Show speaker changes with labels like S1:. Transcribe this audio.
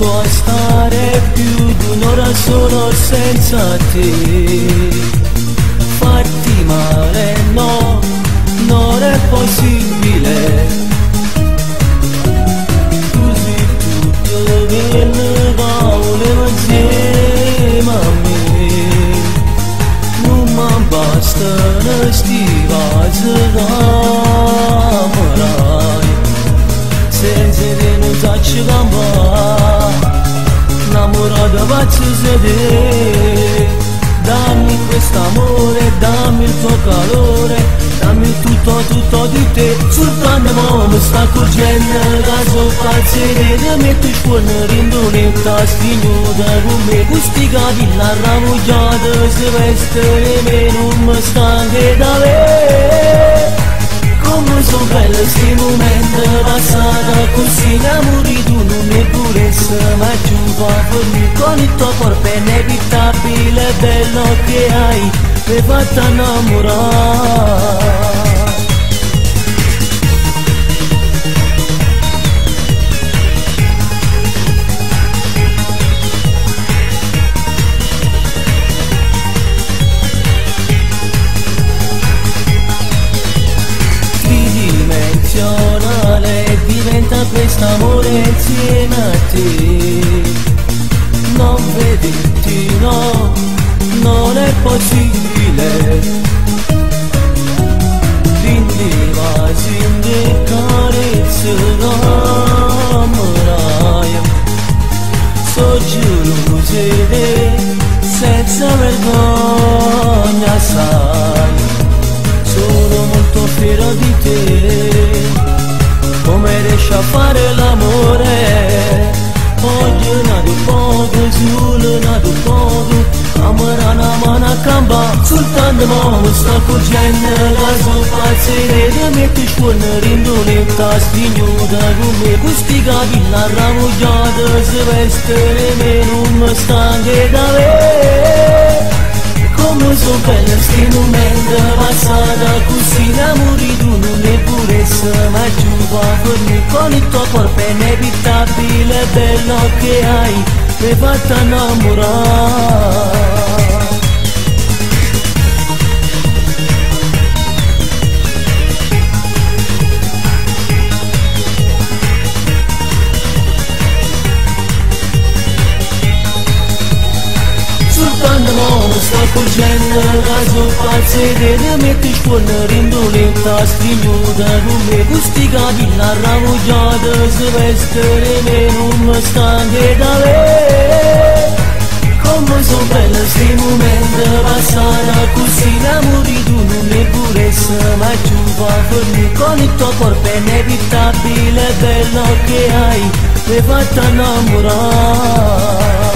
S1: a stare più di un'ora solo senza te. Farti male no, non è possibile. Così tutto viene va, insieme a me. Non mi bastano sti vasi Innamorata faccio sedere Dammi quest'amore, dammi il tuo calore Dammi tutto, tutto di te. Soltanto mi sta accorgendo Che sono pazzere Ti metti spuone rindoletta Stignuta con me Questi capelli arrabbiati Si veste e non mi stanche da me. Come sono belle sti momenti passati così è purezza ma giù fa forni con il tuo corpo è inevitabile bello che hai mi fatta innamorare tridimensionale diventa quest'amore insieme a te. Non vederti no non è possibile. Quindi vasi in de carezze d'amore so gelose senza vergogna come riesci a fare l'amore oggi nato poco solo nato poco amore una mano a gamba soltanto mo mi sta accorgendo la sua pazzere ti metti scuola rindoletta stignuta con me questi capelli arrabbiati si veste e non mi stanche da me come sono belle sti momenti passata così innamori forni con il tuo corpo inevitabile bello che hai mi fatta innamorare rindoletta stignuta con me questi capelli arrabbiati si veste e non mi stanche da me come sono belle sti momenti passati così innamori tu non è purezza ma giù fa forni con il tuo corpo è inevitabile bello che hai mi fatta innamorare